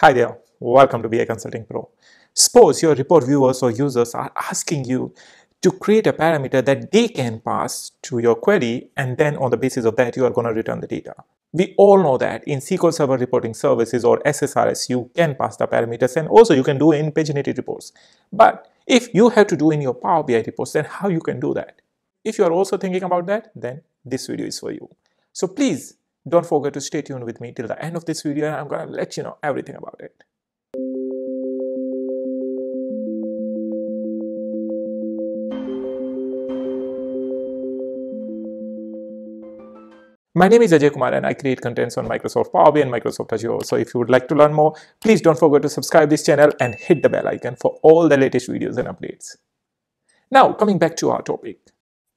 Hi there, welcome to BI Consulting Pro. Suppose your report viewers or users are asking you to create a parameter that they can pass to your query and then on the basis of that you are going to return the data. We all know that in SQL Server Reporting Services or SSRS you can pass the parameters and also you can do in paginated reports. But if you have to do in your Power BI reports then how you can do that? If you are also thinking about that then this video is for you. So please don't forget to stay tuned with me till the end of this video and I'm to let you know everything about it. My name is Ajay Kumar and I create contents on Microsoft Power BI and Microsoft Azure. So if you would like to learn more, please don't forget to subscribe this channel and hit the bell icon for all the latest videos and updates. Now coming back to our topic.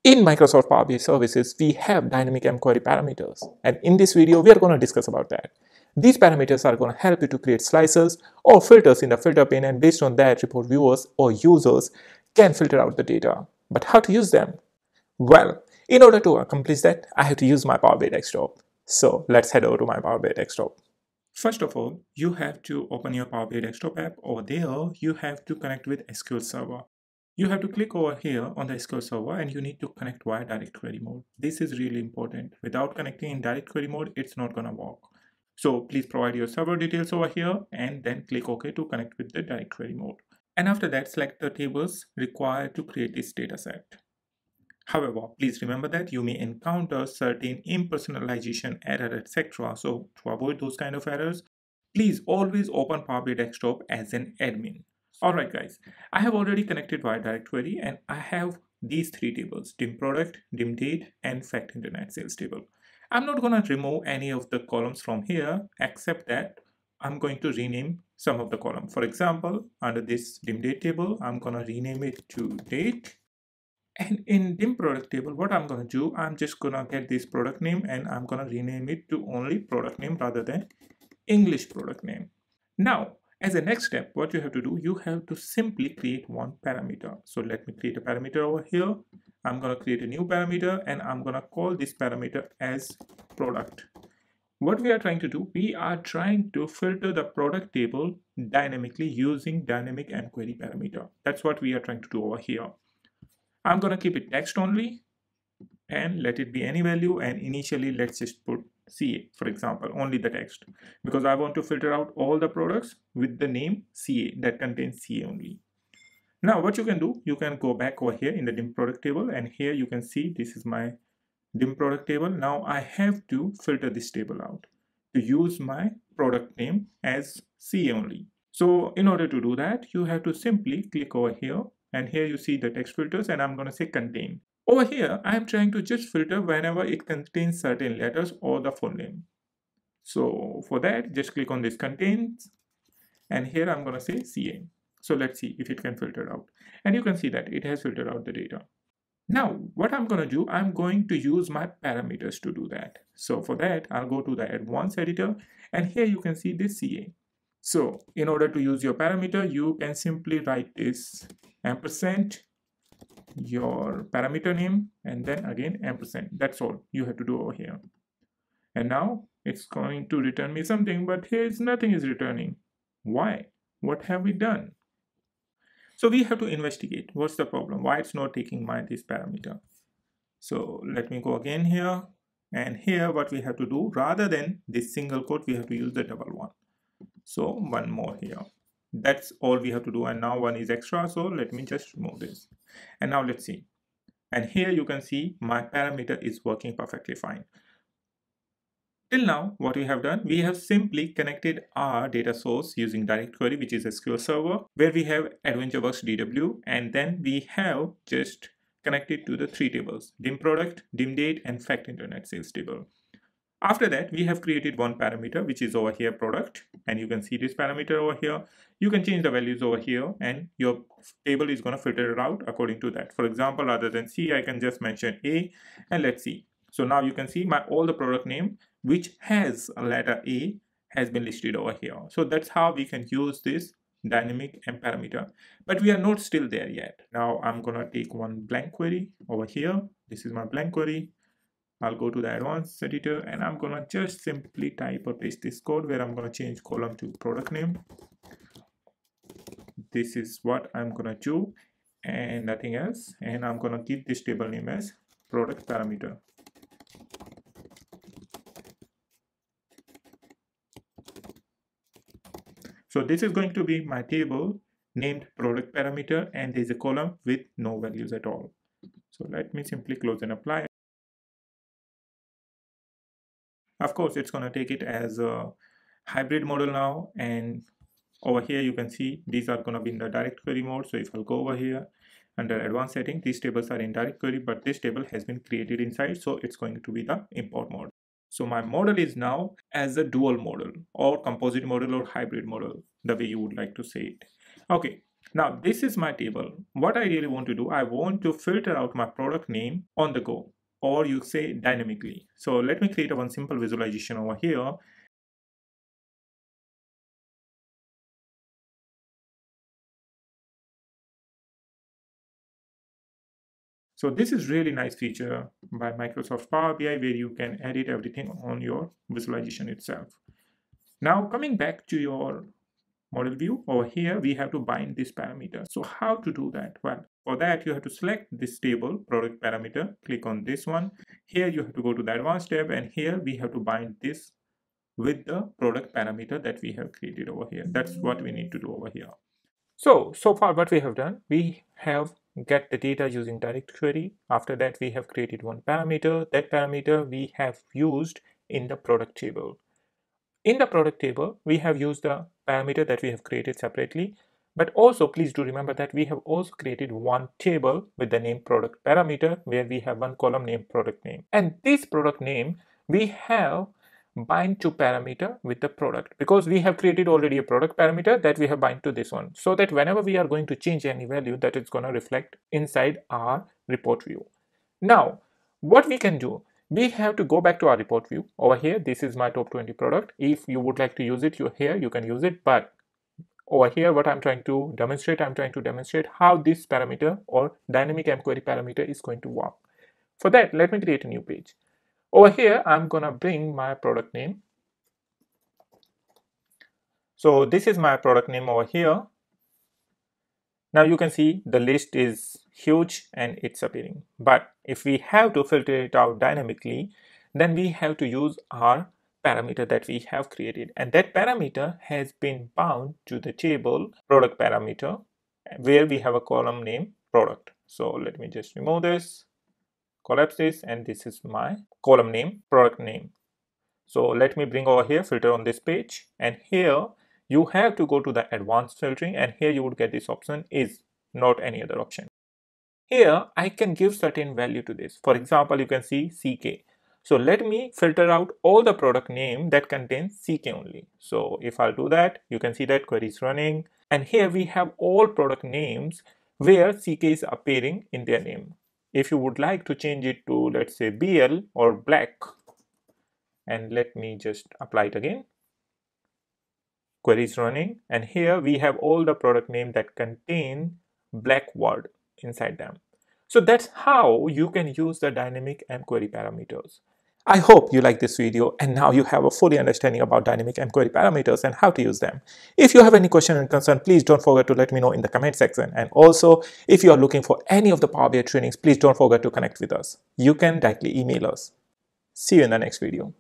In Microsoft Power BI services, we have dynamic mQuery parameters. And in this video, we are going to discuss about that. These parameters are going to help you to create slices or filters in the filter pane and based on that, report viewers or users can filter out the data. But how to use them? Well, in order to accomplish that, I have to use my Power BI desktop. So let's head over to my Power BI desktop. First of all, you have to open your Power BI desktop app. Over there, you have to connect with SQL Server you have to click over here on the SQL server and you need to connect via direct query mode. This is really important. Without connecting in direct query mode, it's not gonna work. So please provide your server details over here and then click OK to connect with the direct query mode. And after that, select the tables required to create this dataset. However, please remember that you may encounter certain impersonalization error, etc. So to avoid those kind of errors, please always open Power BI Desktop as an admin. Alright guys, I have already connected via direct query and I have these three tables, dim product, dim date and fact internet sales table. I'm not going to remove any of the columns from here except that I'm going to rename some of the column. For example, under this dim date table, I'm going to rename it to date. And in dim product table, what I'm going to do, I'm just going to get this product name and I'm going to rename it to only product name rather than English product name. Now, as a next step, what you have to do, you have to simply create one parameter. So let me create a parameter over here. I'm going to create a new parameter and I'm going to call this parameter as product. What we are trying to do, we are trying to filter the product table dynamically using dynamic mQuery parameter. That's what we are trying to do over here. I'm going to keep it text only and let it be any value and initially let's just put CA, for example, only the text, because I want to filter out all the products with the name CA that contains CA only. Now, what you can do, you can go back over here in the dim product table, and here you can see this is my dim product table. Now, I have to filter this table out to use my product name as CA only. So, in order to do that, you have to simply click over here, and here you see the text filters, and I'm going to say contain. Over here, I am trying to just filter whenever it contains certain letters or the full name. So for that, just click on this contains and here I'm going to say CA. So let's see if it can filter out. And you can see that it has filtered out the data. Now, what I'm going to do, I'm going to use my parameters to do that. So for that, I'll go to the advanced editor and here you can see this CA. So in order to use your parameter, you can simply write this ampersand your parameter name and then again ampersand. That's all you have to do over here. And now it's going to return me something but here's nothing is returning. Why? What have we done? So we have to investigate. What's the problem? Why it's not taking my this parameter? So let me go again here. And here what we have to do rather than this single quote we have to use the double one. So one more here that's all we have to do. And now one is extra so let me just remove this. And now let's see. And here you can see my parameter is working perfectly fine. Till now what we have done we have simply connected our data source using direct query which is a sql server where we have adventureworks dw and then we have just connected to the three tables dim product dim date and fact internet sales table after that, we have created one parameter, which is over here product. And you can see this parameter over here. You can change the values over here M your table is going to filter it out according to that. For example, rather than C, I can just mention A and let's see. So now you can see my all the product name, which has a letter A has been listed over here. So that's how we can use this dynamic and parameter but we are not still there yet now i'm gonna take one blank query over here this is my blank query I'll go to the advanced editor and I'm gonna just simply type or paste this code where I'm gonna change column to product name. This is what I'm gonna do and nothing else. And I'm gonna keep this table name as product parameter. So this is going to be my table named product parameter and there's a column with no values at all. So let me simply close and apply. Of course, it's going to take it as a hybrid model now. And over here, you can see these are going to be in the direct query mode. So if I'll go over here under advanced setting, these tables are in direct query, but this table has been created inside. So it's going to be the import mode. So my model is now as a dual model or composite model or hybrid model, the way you would like to say it. Okay, now this is my table. What I really want to do, I want to filter out my product name on the go or you say dynamically. So let me create a one simple visualization over here. So this is really nice feature by Microsoft Power BI where you can edit everything on your visualization itself. Now coming back to your model view over here we have to bind this parameter so how to do that well for that you have to select this table product parameter click on this one. Here you have to go to the advanced tab and here we have to bind this with the product parameter that we have created over here. That's what we need to do over here. So so far what we have done we have get the data using direct query. After that we have created one parameter. That parameter we have used in the product table. In the product table, we have used the parameter that we have created separately. But also please do remember that we have also created one table with the name product parameter where we have one column named product name. And this product name we have bind to parameter with the product. Because we have created already a product parameter that we have bind to this one. So that whenever we are going to change any value that is going to reflect inside our report view. Now what we can do we have to go back to our report view. Over here this is my top 20 product. If you would like to use it you're here you can use it. But over here what i'm trying to demonstrate i'm trying to demonstrate how this parameter or dynamic mquery parameter is going to work. For that let me create a new page. Over here i'm gonna bring my product name. So this is my product name over here. Now you can see the list is huge and it's appearing. But if we have to filter it out dynamically, then we have to use our parameter that we have created. And that parameter has been bound to the table product parameter where we have a column name product. So let me just remove this, collapse this, and this is my column name, product name. So let me bring over here, filter on this page, and here you have to go to the advanced filtering and here you would get this option is not any other option. Here I can give certain value to this. For example, you can see CK. So let me filter out all the product name that contains CK only. So if I'll do that, you can see that query is running. And here we have all product names where CK is appearing in their name. If you would like to change it to let's say BL or black and let me just apply it again Query is running and here we have all the product name that contain black word inside them. So that's how you can use the dynamic mQuery parameters. I hope you like this video and now you have a fully understanding about dynamic mQuery parameters and how to use them. If you have any question and concern, please don't forget to let me know in the comment section. And also, if you are looking for any of the Power BI trainings, please don't forget to connect with us. You can directly email us. See you in the next video.